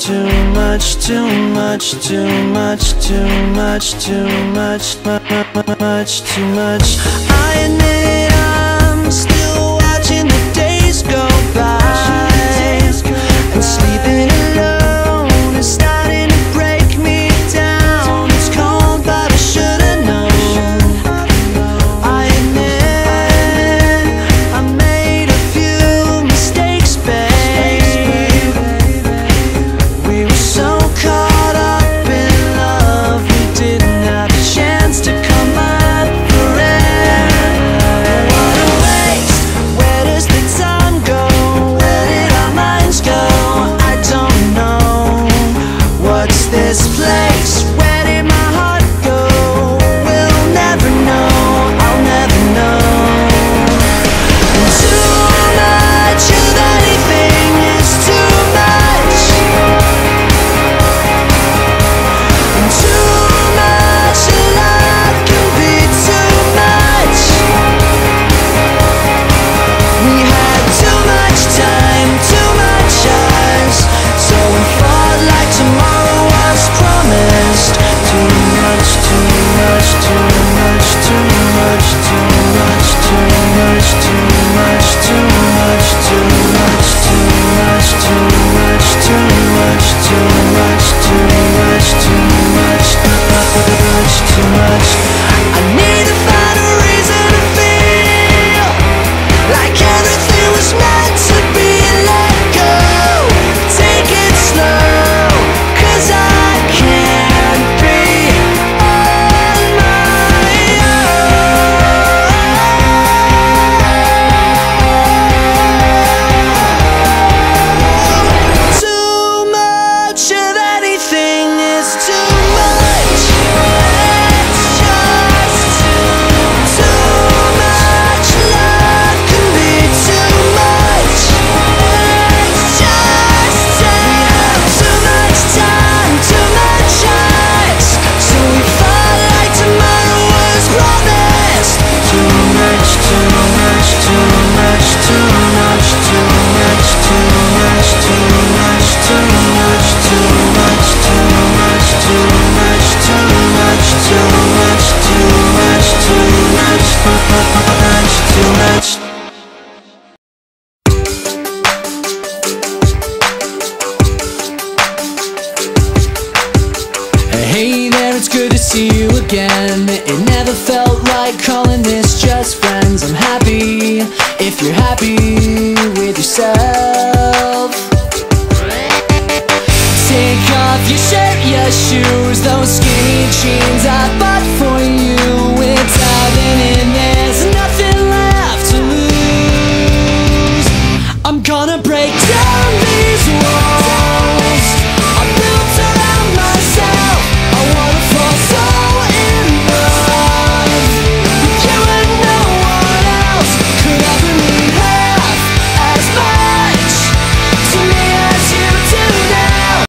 too much, too much, too much, too much, too much, much, much, too much. I need. see you again. It never felt like calling this just friends. I'm happy if you're happy with yourself. Take off your shirt, your shoes Those skinny jeans I bought for you. It's out and in, there's nothing left to lose. I'm gonna break down these walls.